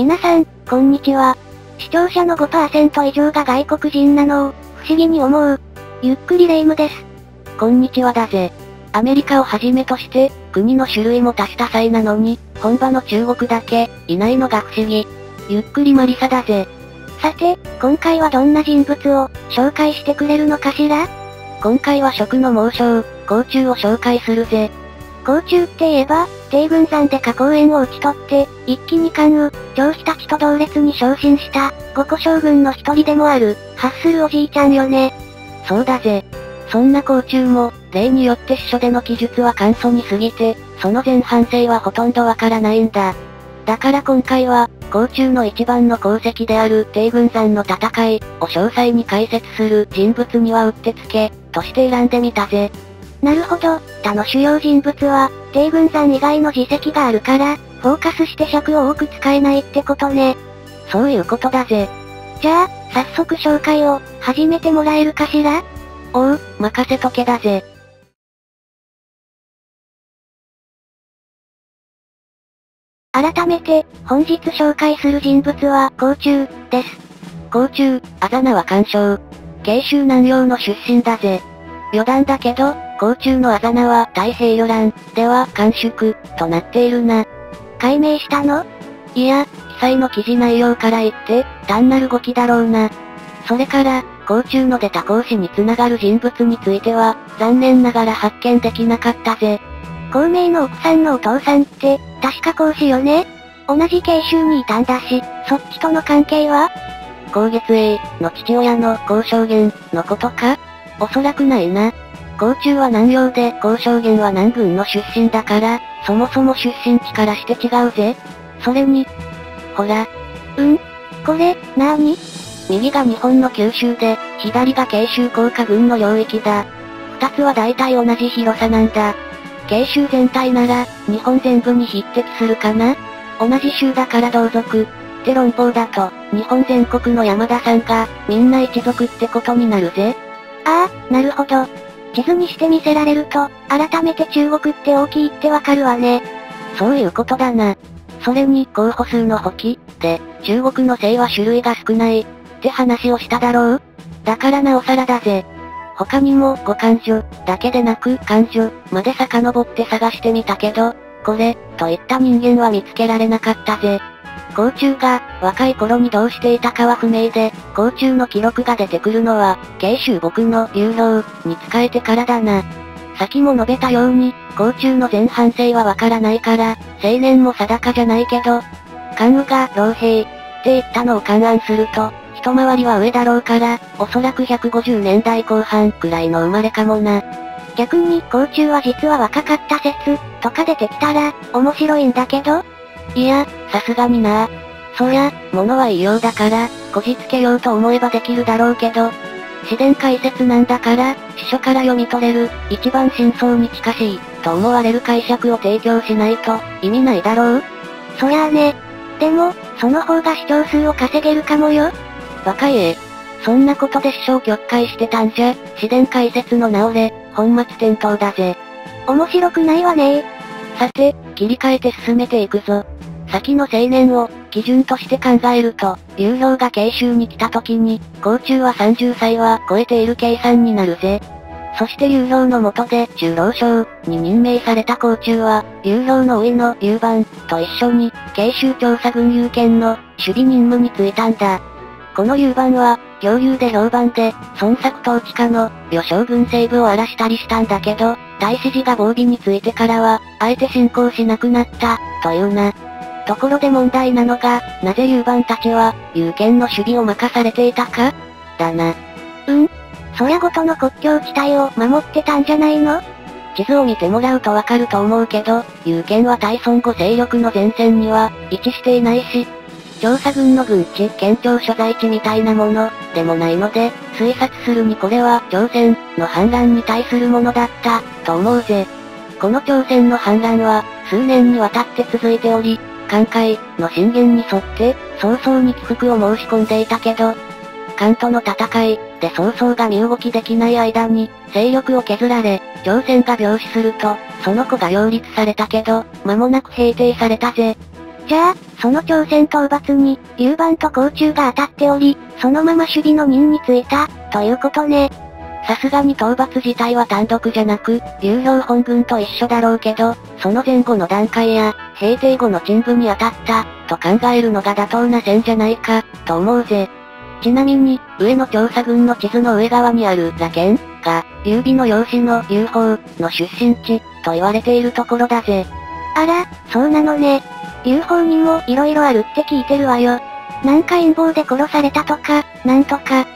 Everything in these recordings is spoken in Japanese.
皆さん、こんにちは。視聴者の5%以上が外国人なのを、不思議に思う。ゆっくりレ夢ムです。こんにちはだぜ。アメリカをはじめとして、国の種類も足した際なのに、本場の中国だけ、いないのが不思議。ゆっくりマリサだぜ。さて、今回はどんな人物を、紹介してくれるのかしら？今回は食の猛将、甲虫を紹介するぜ。甲虫って言えば、帝軍山で花公園を討ち取って、一気に関羽、上司たちと同列に昇進した、五個将軍の一人でもある、ハッスルおじいちゃんよね。そうだぜ。そんな甲虫も、例によって秘書での記述は簡素に過ぎて、その前半生はほとんどわからないんだ。だから今回は、甲虫の一番の功績である帝軍山の戦いを詳細に解説する人物にはうってつけ、として選んでみたぜ。なるほど、他の主要人物は、帝軍山以外の実績があるから、フォーカスして尺を多く使えないってことね。そういうことだぜ。じゃあ、早速紹介を、始めてもらえるかしら？おう、任せとけだぜ。改めて、本日紹介する人物は、甲虫、です。甲虫、あざ名は干渉。慶州南洋の出身だぜ。余談だけど、甲虫のあざ名は太平洋欄、では、完縮、となっているな。解明したの？いや、記載の記事内容から言って、単なる語気だろうな。それから、甲虫の出た講師につながる人物については、残念ながら発見できなかったぜ。孔明の奥さんのお父さんって、確か講師よね？同じ慶州にいたんだし、そっちとの関係は？光月英の父親の交渉源のことか？おそらくないな。甲虫は南洋で交渉源は南軍の出身だから、そもそも出身地からして違うぜ。それに、ほら。うん？これ、なーに？右が日本の九州で、左が慶州降下軍の領域だ。二つは大体同じ広さなんだ。慶州全体なら、日本全部に匹敵するかな？同じ州だから同族。って論法だと、日本全国の山田さんが、みんな一族ってことになるぜ。ああ、なるほど。地図にして見せられると、改めて中国って大きいってわかるわね。そういうことだな。それに、候補数の補記、で、中国の姓は種類が少ない、って話をしただろう？だからなおさらだぜ。他にも、五感女、だけでなく、感女、まで遡って探してみたけど、これ、といった人間は見つけられなかったぜ。甲虫が、若い頃にどうしていたかは不明で、甲虫の記録が出てくるのは、慶州僕の流氷に使えてからだな。先も述べたように、甲虫の前半生はわからないから、青年も定かじゃないけど、関羽が老兵、って言ったのを勘案すると、一回りは上だろうから、おそらく150年代後半くらいの生まれかもな。逆に、甲虫は実は若かった説、とか出てきたら、面白いんだけどいや、さすがになそりゃ、物は異様だから、こじつけようと思えばできるだろうけど、自然解説なんだから、司書から読み取れる、一番真相に近しい、と思われる解釈を提供しないと、意味ないだろう？そりゃあね。でも、その方が視聴数を稼げるかもよ。バカえ。そんなことで師匠曲解してたんじゃ、自然解説の直れ、本末転倒だぜ。面白くないわねさて、切り替えて進めていくぞ。先の青年を、基準として考えると、流氷が慶州に来た時に、甲虫は30歳は超えている計算になるぜ。そして流氷の下で中老将に任命された甲虫は、流氷の上の流番と一緒に、慶州調査軍有権の守備任務に就いたんだ。この流番は、行流で評判で、孫作統治下の、余将軍西部を荒らしたりしたんだけど、大使寺が防備についてからは、あえて進行しなくなった、というな。ところで問題なのが、なぜ流番たちは、有権の守備を任されていたか？だな。うんそやごとの国境地帯を守ってたんじゃないの？地図を見てもらうとわかると思うけど、有権は大孫後勢力の前線には、位置していないし、調査軍の軍地、県庁所在地みたいなもの、でもないので、推察するにこれは、朝鮮の反乱に対するものだった、と思うぜ。この朝鮮の反乱は、数年にわたって続いており、関海の震源に沿って、早々に帰復を申し込んでいたけど、関東の戦いで曹操が身動きできない間に、勢力を削られ、朝鮮が病死すると、その子が擁立されたけど、間もなく平定されたぜ。じゃあ、その朝鮮討伐に、流番と甲虫が当たっており、そのまま守備の任についた、ということね。さすがに討伐自体は単独じゃなく、流氷本軍と一緒だろうけど、その前後の段階や、平定後の鎮部に当たった、と考えるのが妥当な線じゃないか、と思うぜ。ちなみに、上の調査軍の地図の上側にある座県が、劉備の養子の劉邦の出身地、と言われているところだぜ。あら、そうなのね。劉邦にも色々あるって聞いてるわよ。なんか陰謀で殺されたとか、なんとか。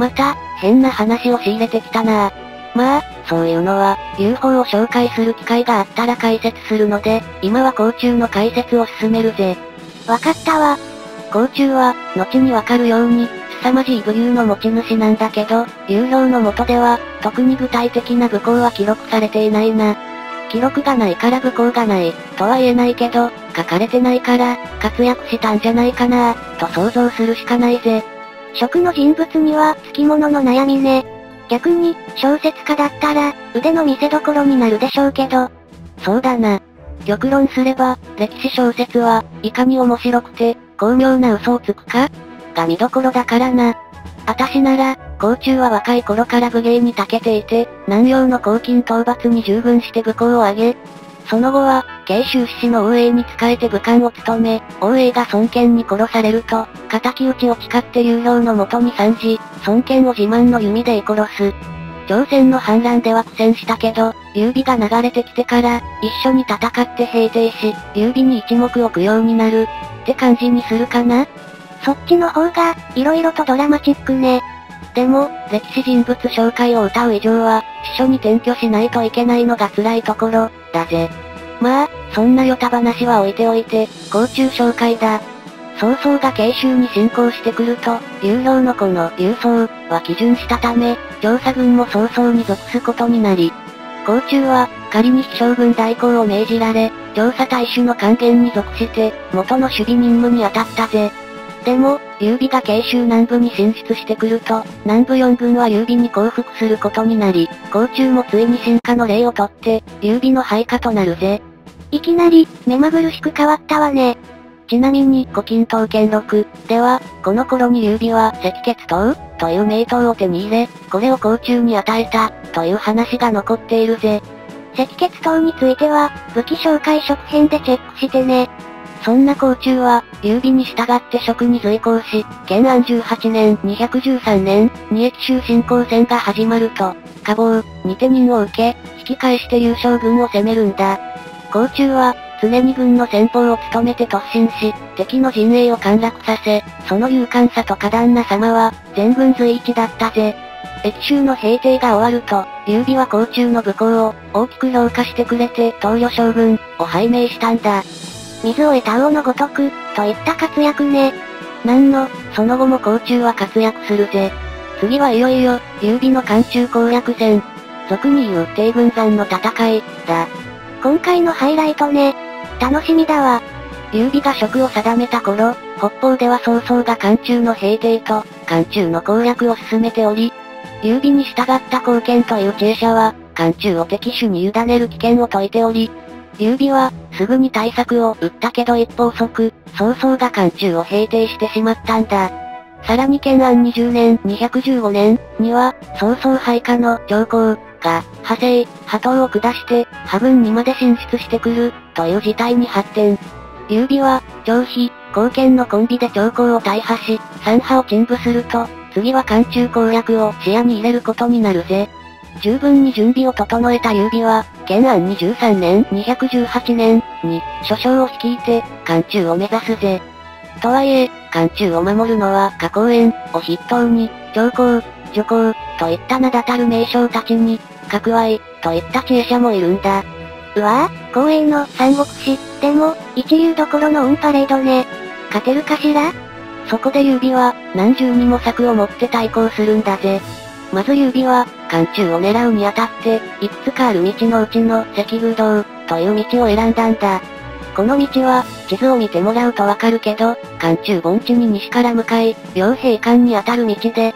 また、変な話を仕入れてきたなまあ、そういうのは、UFO を紹介する機会があったら解説するので、今は甲虫の解説を進めるぜ。わかったわ。甲虫は、後にわかるように、凄まじい武勇の持ち主なんだけど、流氷の元では、特に具体的な武功は記録されていないな。記録がないから武功がない、とは言えないけど、書かれてないから、活躍したんじゃないかなと想像するしかないぜ。職の人物には、付き物の悩みね。逆に、小説家だったら、腕の見せ所になるでしょうけど。そうだな。極論すれば、歴史小説は、いかに面白くて、巧妙な嘘をつくか？が見どころだからな。あたしなら、甲虫は若い頃から武芸に長けていて、南洋の黄金討伐に従軍して武功を挙げ、その後は、慶州市の王衛に仕えて武官を務め、王衛が孫権に殺されると、仇討ちを誓って流氷の元に参じ、孫権を自慢の弓で殺す。朝鮮の反乱では苦戦したけど、劉備が流れてきてから、一緒に戦って平定し、劉備に一目置くようになる、って感じにするかな？そっちの方が、色々とドラマチックね。でも、歴史人物紹介を歌う以上は、司書に転居しないといけないのが辛いところ、だぜ。まあ、そんなヨタ話は置いておいて、甲虫紹介だ。曹操が慶州に侵攻してくると、流氷の子の流曹は基準したため、調査軍も曹操に属すことになり、甲虫は、仮に非将軍代行を命じられ、調査大使の還元に属して、元の守備任務に当たったぜ。でも、劉備が慶州南部に進出してくると、南部四軍は劉備に降伏することになり、甲虫もついに進化の例をとって、劉備の配下となるぜ。いきなり、目まぐるしく変わったわね。ちなみに、古今刀剣録では、この頃に劉備は赤血刀？という名刀を手に入れ、これを甲虫に与えた、という話が残っているぜ。赤血刀については、武器紹介食編でチェックしてね。そんな甲虫は、劉備に従って職に随行し、建安18年213年に駅州侵攻戦が始まると、下防、に手人を受け、引き返して優勝軍を攻めるんだ。甲虫は、常に軍の先方を務めて突進し、敵の陣営を陥落させ、その勇敢さと過断な様は、全軍随一だったぜ。駅州の平定が終わると、劉備は甲虫の武功を大きく評価してくれて東洋将軍を拝命したんだ。水を得た魚のごとく、といった活躍ね。なんの、その後も甲虫は活躍するぜ。次はいよいよ、劉備の漢中攻略戦。俗に言う帝軍山の戦い、だ。今回のハイライトね。楽しみだわ。劉備が職を定めた頃、北方では曹操が漢中の平定と、漢中の攻略を進めており、劉備に従った貢献という知恵者は、漢中を敵手に委ねる危険を解いており、劉備は、すぐに対策を打ったけど一方即、曹操が漢中を平定してしまったんだ。さらに建安20年215年には、曹操配下の長江が、派生、波頭を下して、派軍にまで進出してくる、という事態に発展。劉備は、張飛、貢献のコンビで長江を大破し、三派を鎮武すると、次は漢中攻略を視野に入れることになるぜ。十分に準備を整えた劉備は、建安23年218年に、諸将を率いて、漢中を目指すぜ。とはいえ、漢中を守るのは加工園を筆頭に、長江、徐行、といった名だたる名将たちに、角愛、といった知恵者もいるんだ。うわぁ、光栄の三国志、でも、一流どころのオンパレードね。勝てるかしら？そこで劉備は、何重にも策を持って対抗するんだぜ。まず劉備は、漢中を狙うにあたって、いくつかある道のうちの赤宮道、という道を選んだんだ。この道は、地図を見てもらうとわかるけど、漢中盆地に西から向かい、両兵艦に当たる道で、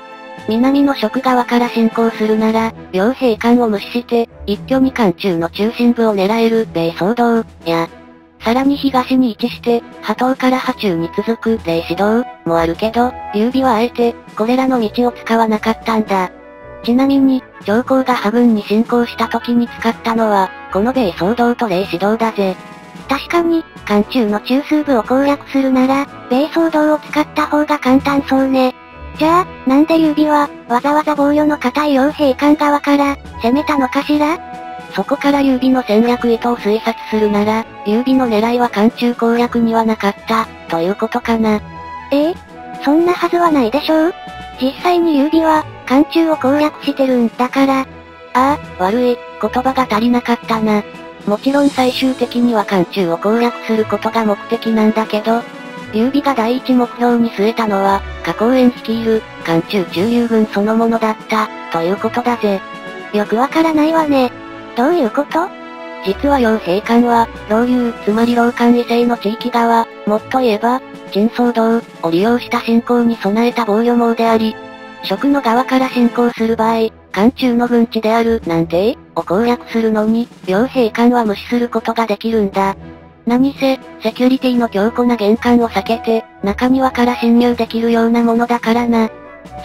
南の食側から進行するなら、両兵艦を無視して、一挙に艦中の中心部を狙える米総道、や、さらに東に位置して、波東から波中に続く霊指導もあるけど、劉備はあえて、これらの道を使わなかったんだ。ちなみに、上皇が破軍に侵攻した時に使ったのは、この米騒動と霊指導だぜ。確かに、漢中の中枢部を攻略するなら、米騒動を使った方が簡単そうね。じゃあ、なんで劉備は、わざわざ防御の硬い傭兵艦側から、攻めたのかしら？そこから劉備の戦略意図を推察するなら、劉備の狙いは漢中攻略にはなかった、ということかな。え？えそんなはずはないでしょう？実際に劉備は、漢中を攻略してるんだから。ああ、悪い、言葉が足りなかったな。もちろん最終的には漢中を攻略することが目的なんだけど、劉備が第一目標に据えたのは、加工園率いる、漢中中流軍そのものだった、ということだぜ。よくわからないわね。どういうこと？実は傭兵艦は、老流、つまり老艦異性の地域側、もっと言えば、陳騒動を利用した侵攻に備えた防御網であり、職の側から侵攻する場合、艦中の軍地である、なんて？を攻略するのに、傭兵艦は無視することができるんだ。何せ、セキュリティの強固な玄関を避けて、中庭から侵入できるようなものだからな。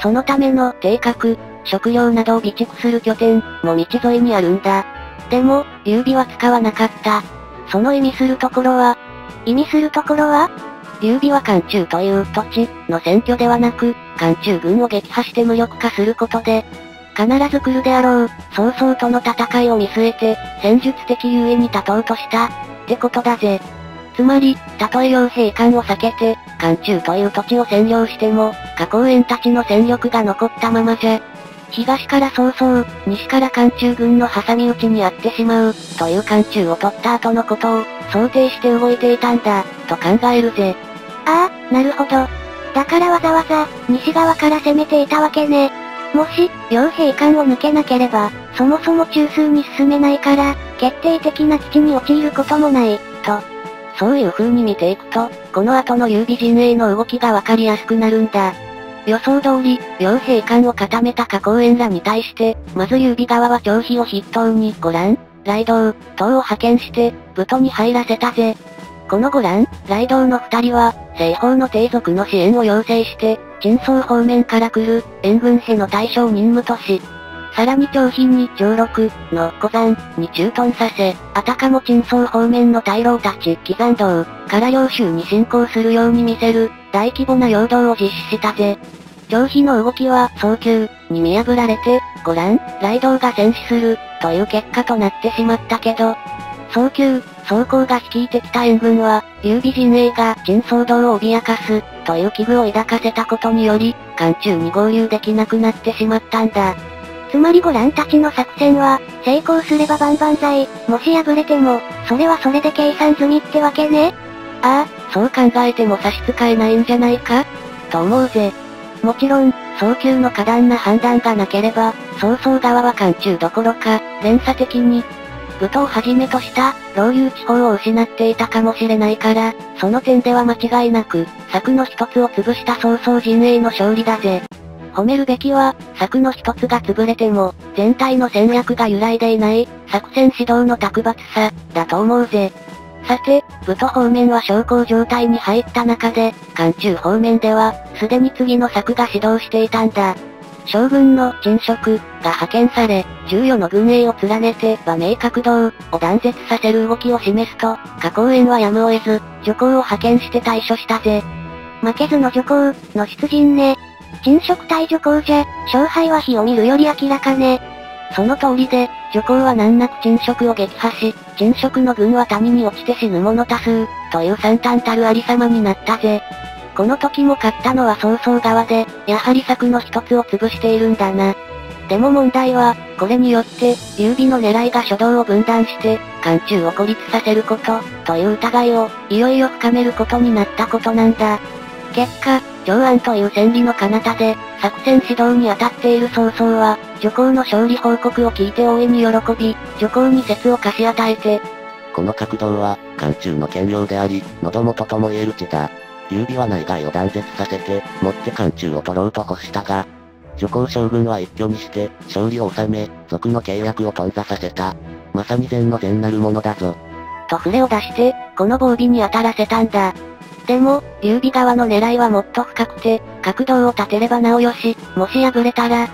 そのための、定格、食料などを備蓄する拠点、も道沿いにあるんだ。でも、劉備は使わなかった。その意味するところは、意味するところは劉備は漢中という土地の選挙ではなく、漢中軍を撃破して無力化することで、必ず来るであろう、曹操との戦いを見据えて、戦術的優位に立とうとした、ってことだぜ。つまり、たとえ傭兵艦を避けて、漢中という土地を占領しても、加工園たちの戦力が残ったままじゃ、東から早々、西から漢中軍の挟み撃ちにあってしまう、という漢中を取った後のことを、想定して動いていたんだ、と考えるぜ。ああ、なるほど。だからわざわざ、西側から攻めていたわけね。もし、傭兵艦を抜けなければ、そもそも中枢に進めないから、決定的な基地に陥ることもない、と。そういう風に見ていくと、この後の優美陣営の動きがわかりやすくなるんだ。予想通り、両兵艦を固めた加工園らに対して、まず優美側は張飛を筆頭に、ご覧、ライドウ、等を派遣して、部都に入らせたぜ。このご覧、ライドウの二人は、西方の帝族の支援を要請して、陳倉方面から来る、援軍兵の対象任務とし、さらに長品に長六の古山に駐屯させ、あたかも陳倉方面の大老たち、祈山道から領州に侵攻するように見せる、大規模な陽動を実施したぜ。長飛の動きは、早急に見破られて、ご覧、ライドウが戦死する、という結果となってしまったけど、早急、走行が率いてきた援軍は、劉備陣営が陳騒動を脅かす、という危惧を抱かせたことにより、艦中に合流できなくなってしまったんだ。つまりご覧たちの作戦は、成功すれば万々歳、もし敗れても、それはそれで計算済みってわけねああ、そう考えても差し支えないんじゃないか？と思うぜ。もちろん、早急の過断な判断がなければ、曹操側は艦中どころか、連鎖的に、武都をはじめとした、老流地方を失っていたかもしれないから、その点では間違いなく、策の一つを潰した曹操陣営の勝利だぜ。褒めるべきは、策の一つが潰れても、全体の戦略が揺らいでいない、作戦指導の卓抜さ、だと思うぜ。さて、武都方面は小康状態に入った中で、漢中方面では、すでに次の策が始動していたんだ。将軍の陳職が派遣され、14の軍営を連ねて馬名角道を断絶させる動きを示すと、加工園はやむを得ず、女皇を派遣して対処したぜ。負けずの女皇の出陣ね。陳職対女皇じゃ、勝敗は火を見るより明らかね。その通りで、女皇は難なく陳職を撃破し、陳職の軍は谷に落ちて死ぬ者多数、という惨憺たるありさまになったぜ。この時も勝ったのは曹操側で、やはり策の一つを潰しているんだな。でも問題は、これによって、劉備の狙いが初動を分断して、艦中を孤立させること、という疑いを、いよいよ深めることになったことなんだ。結果、長安という戦利の彼方で、作戦指導に当たっている曹操は、女皇の勝利報告を聞いて大いに喜び、女皇に説を貸し与えて、この角道は、漢中の権領であり、喉元とも言える地だ。劉備は内外を断絶させて、もって漢中を取ろうと欲したが、女皇将軍は一挙にして、勝利を収め、族の契約を頓挫させた。まさに善の善なるものだぞ。と触れを出して、この防備に当たらせたんだ。でも、劉備側の狙いはもっと深くて、角道を立てればなおよし、もし敗れたら、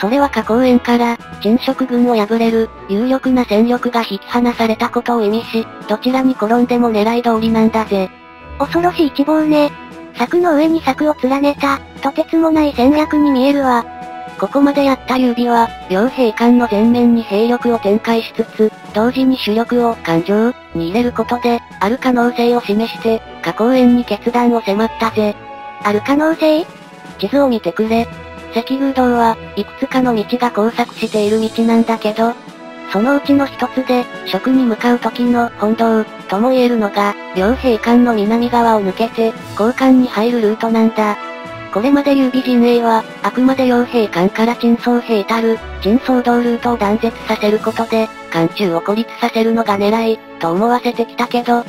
それは下公園から、陳職軍を破れる、有力な戦力が引き離されたことを意味し、どちらに転んでも狙い通りなんだぜ。恐ろしい希望ね。柵の上に柵を連ねた、とてつもない戦略に見えるわ。ここまでやった劉備は、両兵艦の前面に兵力を展開しつつ、同時に主力を艦上に入れることで、ある可能性を示して、下公園に決断を迫ったぜ。ある可能性地図を見てくれ。赤宮道は、いくつかの道が交錯している道なんだけど、そのうちの一つで、食に向かう時の本道、とも言えるのが、両兵艦の南側を抜けて、交換に入るルートなんだ。これまで劉備陣営は、あくまで傭兵艦から陳宗兵たる、陳宗道ルートを断絶させることで、艦中を孤立させるのが狙い、と思わせてきたけど、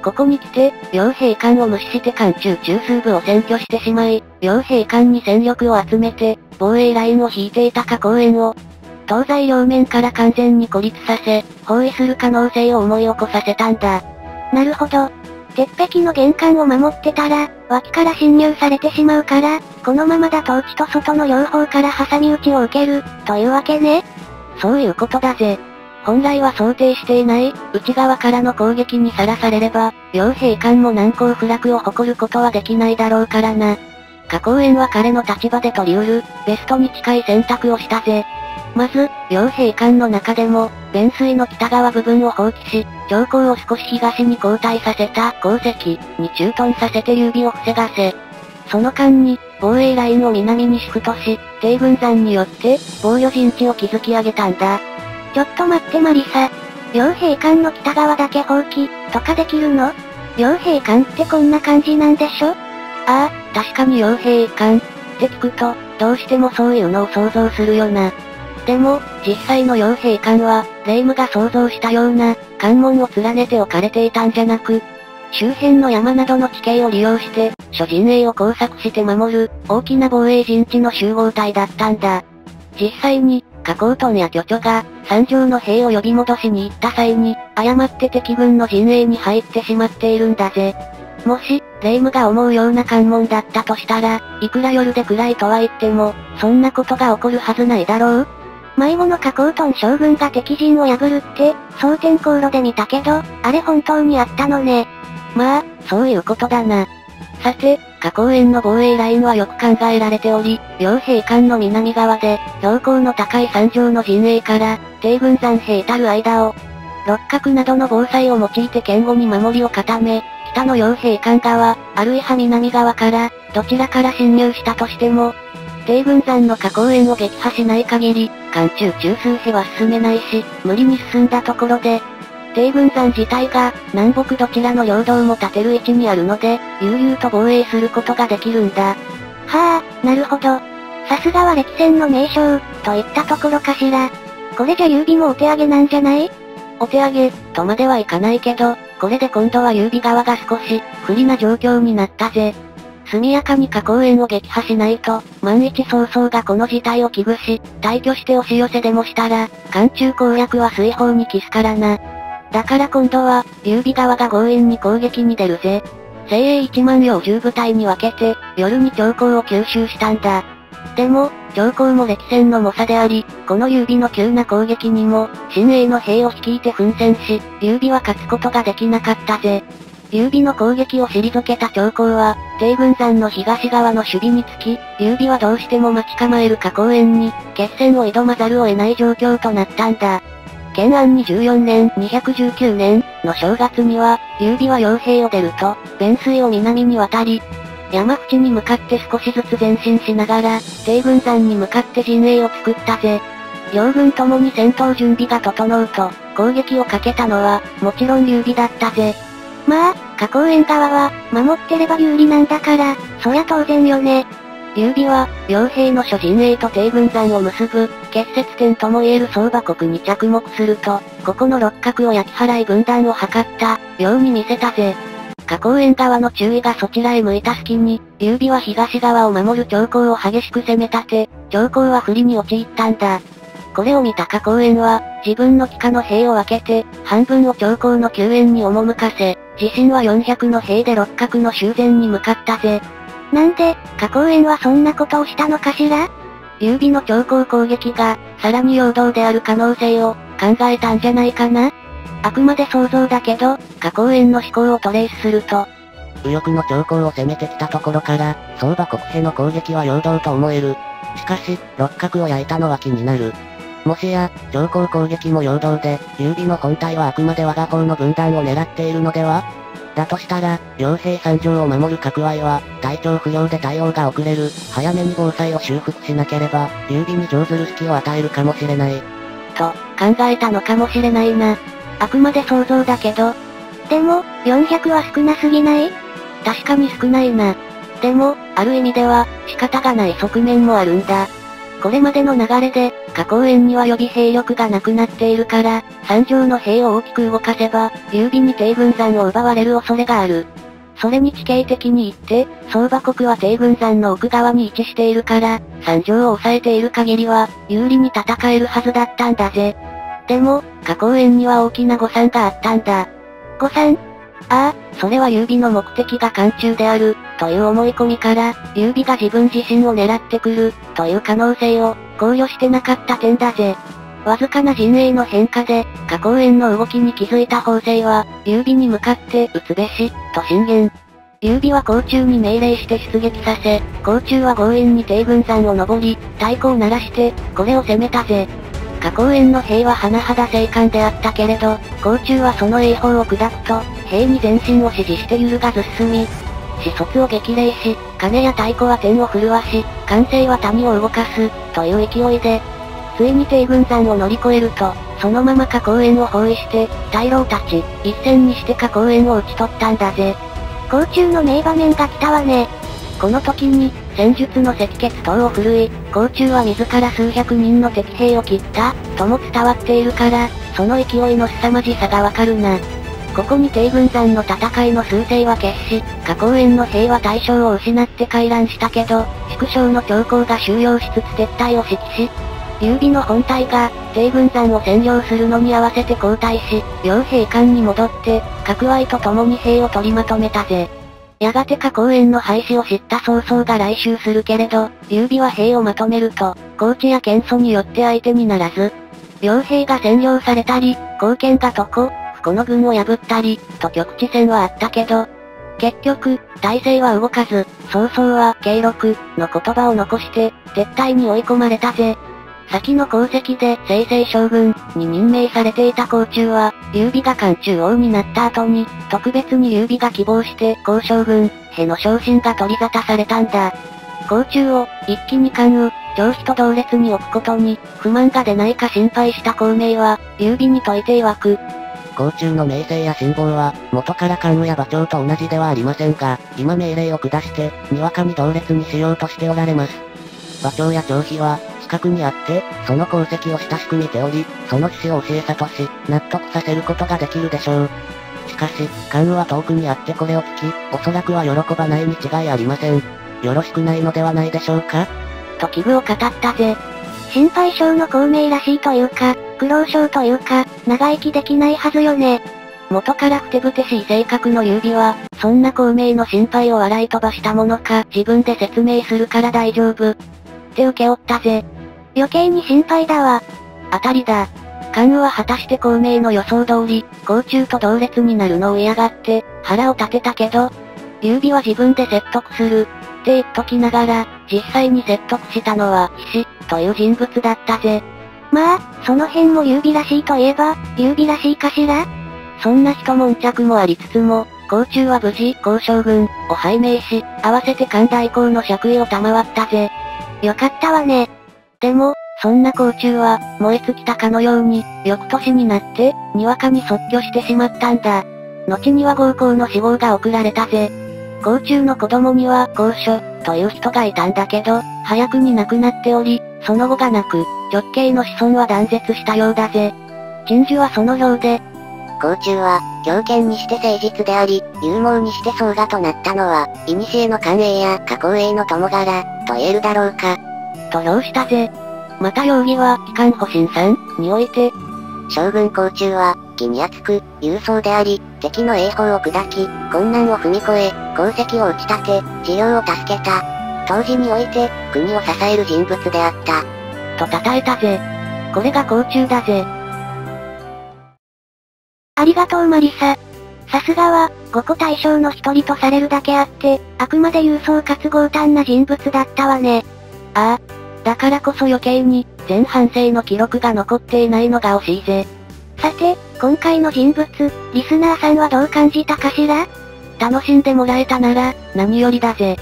ここに来て、両兵艦を無視して艦中中枢部を占拠してしまい、両兵艦に戦力を集めて、防衛ラインを引いていたか公園を、東西両面から完全に孤立させ、包囲する可能性を思い起こさせたんだ。なるほど。鉄壁の玄関を守ってたら、脇から侵入されてしまうから、このままだと内と外の両方から挟み撃ちを受ける、というわけね。そういうことだぜ。本来は想定していない、内側からの攻撃にさらされれば、両兵艦も難攻不落を誇ることはできないだろうからな。下公園は彼の立場で取り得る、ベストに近い選択をしたぜ。まず、両兵艦の中でも、弁水の北側部分を放棄し、長江を少し東に後退させた鉱石に駐屯させて劉備を防がせ、その間に、防衛ラインを南にシフトし、帝軍山によって、防御陣地を築き上げたんだ。ちょっと待ってマリサ。両兵艦の北側だけ放棄、とかできるの？両兵艦ってこんな感じなんでしょ？ああ、確かに両兵艦って聞くと、どうしてもそういうのを想像するよな。でも、実際の傭兵艦は、霊夢が想像したような、関門を連ねて置かれていたんじゃなく、周辺の山などの地形を利用して、諸陣営を工作して守る、大きな防衛陣地の集合体だったんだ。実際に、加工トンや巨著が、山上の兵を呼び戻しに行った際に、誤って敵軍の陣営に入ってしまっているんだぜ。もし、霊夢が思うような関門だったとしたら、いくら夜で暗いとは言っても、そんなことが起こるはずないだろう？迷子の加工トン将軍が敵陣を破るって、蒼天航路で見たけど、あれ本当にあったのね。まあ、そういうことだな。さて、加工園の防衛ラインはよく考えられており、両兵艦の南側で、標高の高い山上の陣営から、帝軍山兵たる間を、六角などの防災を用いて堅固に守りを固め、北の傭兵艦側、あるいは南側から、どちらから侵入したとしても、帝軍山の加工園を撃破しない限り、艦中中枢兵は進めないし、無理に進んだところで、帝軍山自体が、南北どちらの領土も立てる位置にあるので、悠々と防衛することができるんだ。はあ、なるほど。さすがは歴戦の名将、といったところかしら。これじゃ劉備もお手上げなんじゃない？お手上げ、とまではいかないけど、これで今度は劉備側が少し、不利な状況になったぜ。速やかに加工園を撃破しないと、万一曹操がこの事態を危惧し、退去して押し寄せでもしたら、艦中攻略は水砲に帰すからな。だから今度は、劉備側が強引に攻撃に出るぜ。精鋭1万両10部隊に分けて、夜に長江を吸収したんだ。でも、長江も歴戦の猛者であり、この劉備の急な攻撃にも、新鋭の兵を率いて奮戦し、劉備は勝つことができなかったぜ。劉備の攻撃を退けた長江は、帝軍山の東側の守備につき、劉備はどうしても待ち構える加工園に、決戦を挑まざるを得ない状況となったんだ。建安24年219年の正月には、劉備は傭兵を出ると、弁水を南に渡り、山口に向かって少しずつ前進しながら、帝軍山に向かって陣営を作ったぜ。両軍ともに戦闘準備が整うと、攻撃をかけたのは、もちろん劉備だったぜ。まあ、加工園側は、守ってれば有利なんだから、そりゃ当然よね。劉備は、両兵の諸陣営と帝軍山を結ぶ、結節点とも言える相場国に着目すると、ここの六角を焼き払い分断を図った、ように見せたぜ。加工園側の注意がそちらへ向いた隙に、劉備は東側を守る長江を激しく攻め立て、長江は不利に陥ったんだ。これを見た加工園は、自分の機下の兵を分けて、半分を長江の救援に赴かせ、自身は400の兵で六角の修繕に向かったぜ。なんで、加工園はそんなことをしたのかしら？劉備の長江攻撃が、さらに陽動である可能性を、考えたんじゃないかなあくまで想像だけど、加工園の思考をトレースすると、右翼の長江を攻めてきたところから、相場国兵の攻撃は陽動と思える。しかし、六角を焼いたのは気になる。もしや、長江攻撃も陽動で、劉備の本体はあくまで我が方の分断を狙っているのでは？だとしたら、傭兵三条を守る角合は、体調不良で対応が遅れる、早めに防災を修復しなければ、劉備に上ずる隙を与えるかもしれない。と、考えたのかもしれないな。あくまで想像だけど。でも、400は少なすぎない？確かに少ないな。でも、ある意味では、仕方がない側面もあるんだ。これまでの流れで、加工園には予備兵力がなくなっているから、三条の兵を大きく動かせば、劉備に帝軍山を奪われる恐れがある。それに地形的に言って、相場国は帝軍山の奥側に位置しているから、三条を抑えている限りは、有利に戦えるはずだったんだぜ。でも、加工園には大きな誤算があったんだ。誤算？ああ、それは劉備の目的が漢中である、という思い込みから、劉備が自分自身を狙ってくる、という可能性を、考慮してなかった点だぜ。わずかな陣営の変化で、加工園の動きに気づいた法政は、劉備に向かって、撃つべし、と進言。劉備は甲中に命令して出撃させ、甲中は強引に帝軍山を登り、太鼓を鳴らして、これを攻めたぜ。加工園の兵は甚だ静観であったけれど、甲中はその栄法を砕くと、兵に前進を指示して揺るがず進み、死卒を激励し、金や太鼓は天を震わし、完成は谷を動かす、という勢いで、ついに帝軍山を乗り越えると、そのまま加工園を包囲して、大老たち、一戦にして加工園を討ち取ったんだぜ。甲中の名場面が来たわね。この時に、戦術の赤血刀を振るい、甲中は自ら数百人の敵兵を切った、とも伝わっているから、その勢いの凄まじさがわかるな。ここに帝軍山の戦いの趨勢は決し、加工園の兵は対象を失って回覧したけど、縮小の兆候が終了しつつ撤退を指揮し、劉備の本体が、帝軍山を占領するのに合わせて交代し、両兵艦に戻って、角合と共に兵を取りまとめたぜ。やがて加工園の廃止を知った曹操が来襲するけれど、劉備は兵をまとめると、高知や剣祖によって相手にならず、両兵が占領されたり、貢献が床、この軍を破ったり、と局地戦はあったけど、結局、体制は動かず、曹操は、慶禄、の言葉を残して、撤退に追い込まれたぜ。先の功績で、清々将軍、に任命されていた甲中は、劉備が漢中王になった後に、特別に劉備が希望して、甲将軍、への昇進が取り沙汰されたんだ。甲中を、一気に関羽、上司と同列に置くことに、不満が出ないか心配した孔明は、劉備に説いて曰く、甲中の名声や辛抱は、元から関羽や馬長と同じではありませんが、今命令を下して、にわかに同列にしようとしておられます。馬長や長飛は、近くにあって、その功績を親しく見ており、その趣旨を教え諭し、納得させることができるでしょう。しかし、関羽は遠くにあってこれを聞き、おそらくは喜ばないに違いありません。よろしくないのではないでしょうか？と危惧を語ったぜ。心配性の孔明らしいというか、苦労症というか、長生きできないはずよね。元からふてぶてしい性格の劉備は、そんな孔明の心配を笑い飛ばしたものか自分で説明するから大丈夫。って受け負ったぜ。余計に心配だわ。当たりだ。関羽は果たして孔明の予想通り、甲中と同列になるのを嫌がって、腹を立てたけど、劉備は自分で説得する、って言っときながら、実際に説得したのは、獅子、という人物だったぜ。まあ、その辺も劉備らしいといえば、劉備らしいかしら？そんな人悶着もありつつも、甲中は無事、甲将軍、を拝命し、合わせて関大公の爵位を賜ったぜ。よかったわね。でも、そんな甲中は、燃え尽きたかのように、翌年になって、にわかに即居してしまったんだ。後には合行の死亡が送られたぜ。甲中の子供には、甲書、という人がいたんだけど、早くに亡くなっており、その後がなく、直系の子孫は断絶したようだぜ。陳樹はその表で、甲中は、強権にして誠実であり、勇猛にして総我となったのは、古の官営や加工営の友柄、と言えるだろうか。と評したぜ。また容疑は、機関保身さんにおいて、将軍甲冑は、義に厚く、勇壮であり、敵の栄宝を砕き、困難を踏み越え、功績を打ち立て、治療を助けた。当時において、国を支える人物であった。と称えたぜ。これが甲冑だぜ。ありがとうマリサ。さすがは、五個対象の一人とされるだけあって、あくまで勇壮かつ強胆な人物だったわね。ああ。だからこそ余計に、前半生の記録が残っていないのが惜しいぜ。さて、今回の人物、リスナーさんはどう感じたかしら？楽しんでもらえたなら、何よりだぜ。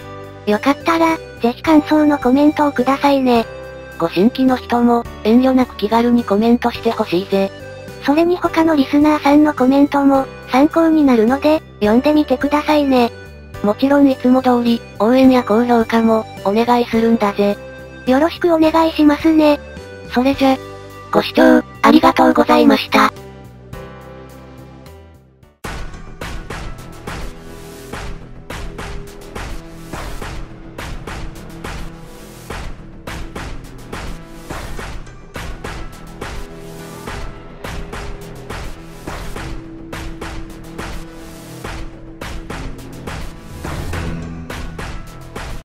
よかったら、ぜひ感想のコメントをくださいね。ご新規の人も、遠慮なく気軽にコメントしてほしいぜ。それに他のリスナーさんのコメントも、参考になるので、読んでみてくださいね。もちろんいつも通り、応援や高評価も、お願いするんだぜ。よろしくお願いしますね。それじゃ、ご視聴、ありがとうございました。